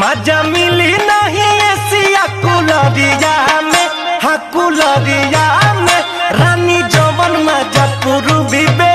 मज़ा मिली नहीं ऐसी कुलरिया में हकुलरिया में रानी जवन मज़ा पूर्वी बे